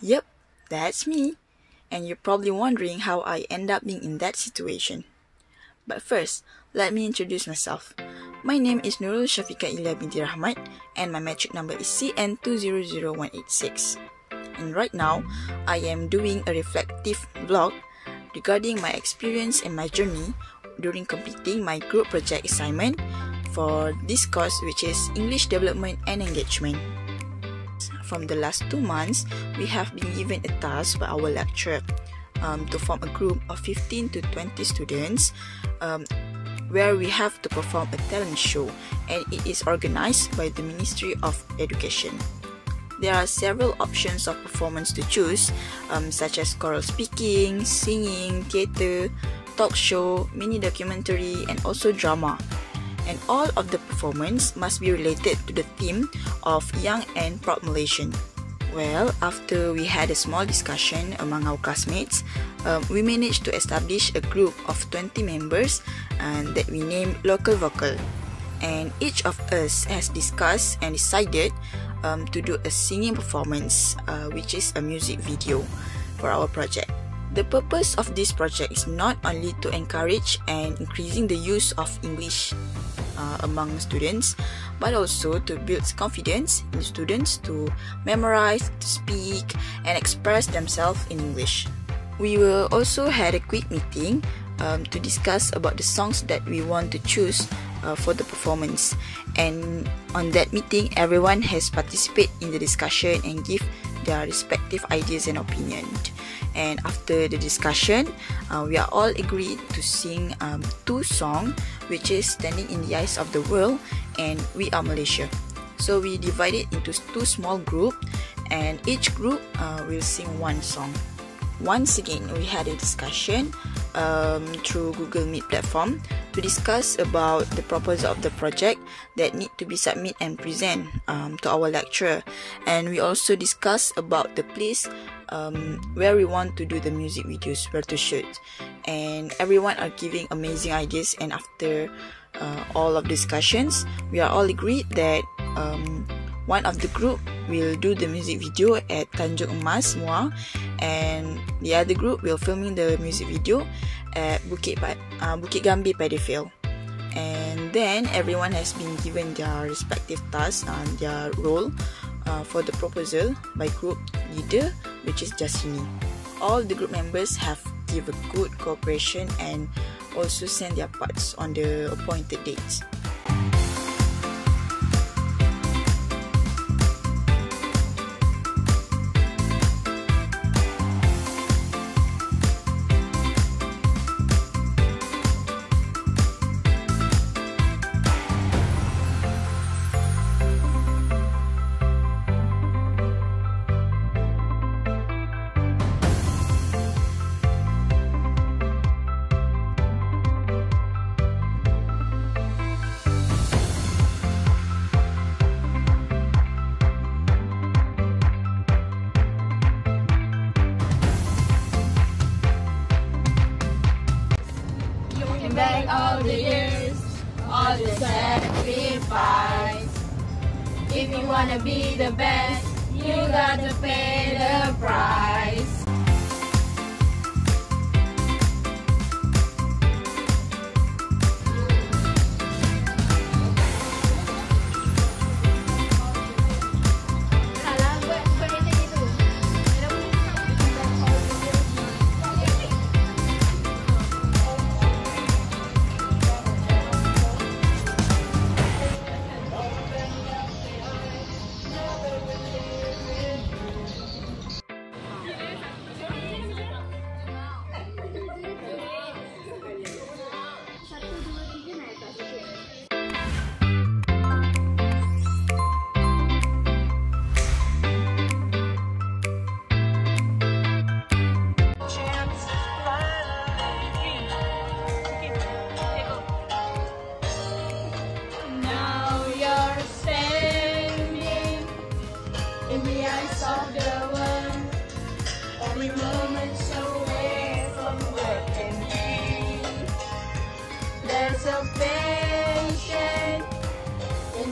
Yep, that's me. And you're probably wondering how I end up being in that situation. But first, let me introduce myself. My name is Nurul Syaffiqah Eliya binti Rahmat and my metric number is CN200186. And right now, I am doing a reflective vlog regarding my experience and my journey during completing my group project assignment for this course which is English Development and Engagement. From the last two months, we have been given a task by our lecturer um, to form a group of 15 to 20 students um, where we have to perform a talent show and it is organized by the Ministry of Education. There are several options of performance to choose, um, such as choral speaking, singing, theatre, talk show, mini documentary, and also drama. And all of the performance must be related to the theme of Young and Proud Malaysian. Well, after we had a small discussion among our classmates, um, we managed to establish a group of 20 members and that we named Local Vocal. And each of us has discussed and decided um, to do a singing performance, uh, which is a music video for our project. The purpose of this project is not only to encourage and increasing the use of English uh, among students, but also to build confidence in students to memorize, to speak, and express themselves in English. We will also had a quick meeting um, to discuss about the songs that we want to choose uh, for the performance. And on that meeting, everyone has participated in the discussion and give their respective ideas and opinion. And after the discussion, uh, we are all agreed to sing um, two songs, which is "Standing in the Eyes of the World" and "We Are Malaysia." So we divided into two small groups, and each group uh, will sing one song. Once again, we had a discussion um, through Google Meet platform to discuss about the proposal of the project that need to be submit and present um, to our lecturer and we also discuss about the place um, where we want to do the music videos where to shoot and everyone are giving amazing ideas and after uh, all of discussions we are all agreed that um, one of the group will do the music video at Tanjung Emas Muar and the other group will filming the music video at Bukit uh, Bukit Gambir Paddyfield. And then everyone has been given their respective tasks and their role uh, for the proposal by group leader, which is Jasini. All the group members have give a good cooperation and also send their parts on the appointed dates. If you wanna be the best, you got to pay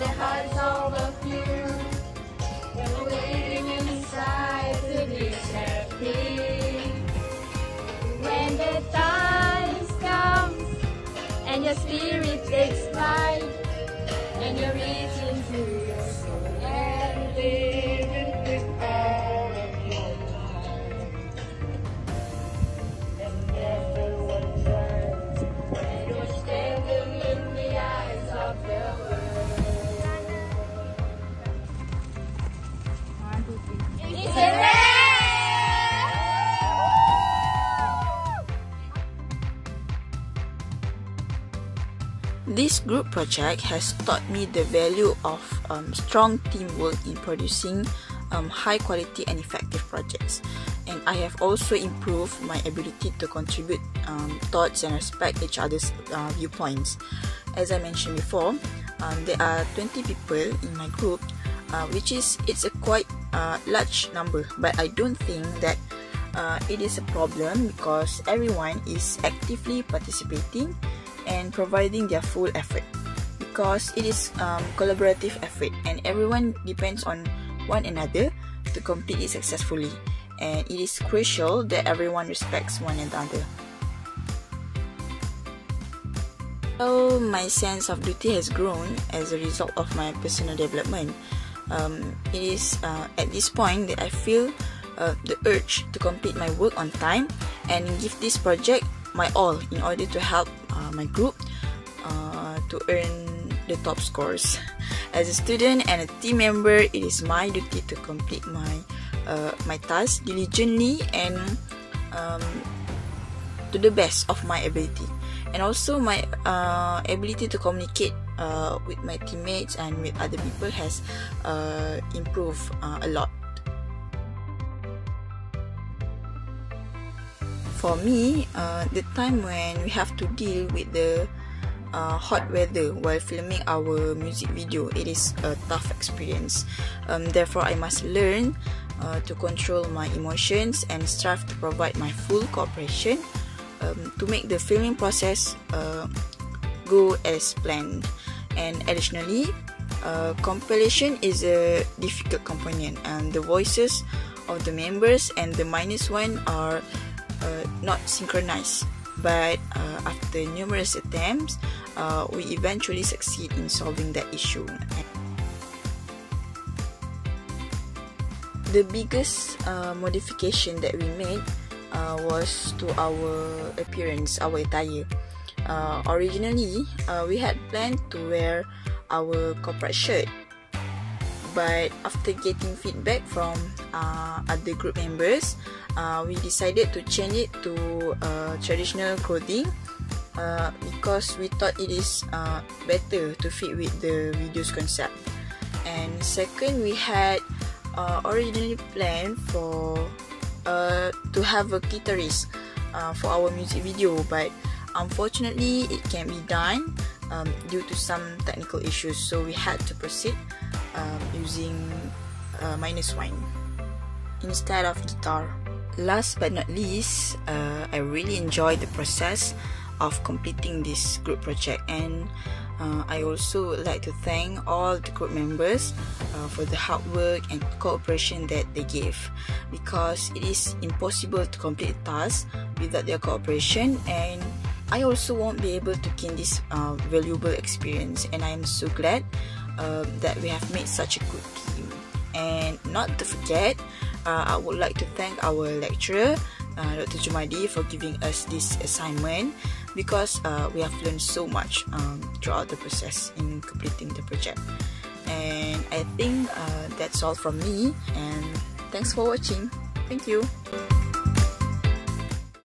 and it hides all the fear. We're waiting inside to be set free. When the time comes and your spirit takes flight and you're reaching through. This group project has taught me the value of um, strong teamwork in producing um, high quality and effective projects. And I have also improved my ability to contribute um, thoughts and respect each other's uh, viewpoints. As I mentioned before, um, there are 20 people in my group, uh, which is it's a quite uh, large number, but I don't think that uh, it is a problem because everyone is actively participating and providing their full effort. Because it is um, collaborative effort and everyone depends on one another to complete it successfully. And it is crucial that everyone respects one another. So my sense of duty has grown as a result of my personal development. Um, it is uh, at this point that i feel uh, the urge to complete my work on time and give this project my all in order to help uh, my group uh, to earn the top scores. As a student and a team member, it is my duty to complete my uh, my task diligently and um, to the best of my ability, and also my uh, ability to communicate uh, with my teammates and with other people has uh, improved uh, a lot. For me, uh, the time when we have to deal with the uh, hot weather while filming our music video, it is a tough experience. Um, therefore, I must learn uh, to control my emotions and strive to provide my full cooperation um, to make the filming process uh, go as planned. And additionally, uh, compilation is a difficult component, and the voices of the members and the minus one are uh, not synchronized. But uh, after numerous attempts, uh, we eventually succeed in solving that issue. The biggest uh, modification that we made uh, was to our appearance, our attire. Uh, originally, uh, we had planned to wear our corporate shirt but after getting feedback from uh, other group members, uh, we decided to change it to uh, traditional clothing uh, because we thought it is uh, better to fit with the video's concept. And second, we had uh, originally planned for uh, to have a guitarist uh, for our music video, but unfortunately, it can't be done um, due to some technical issues, so we had to proceed um, using uh, minus one instead of guitar. Last but not least, uh, I really enjoyed the process of completing this group project, and uh, I also would like to thank all the group members uh, for the hard work and cooperation that they gave because it is impossible to complete tasks without their cooperation and I also won't be able to gain this uh, valuable experience and I am so glad uh, that we have made such a good team and not to forget uh, I would like to thank our lecturer uh, Dr. Jumadi for giving us this assignment because uh, we have learned so much um, throughout the process in completing the project. And I think uh, that's all from me. And thanks for watching. Thank you.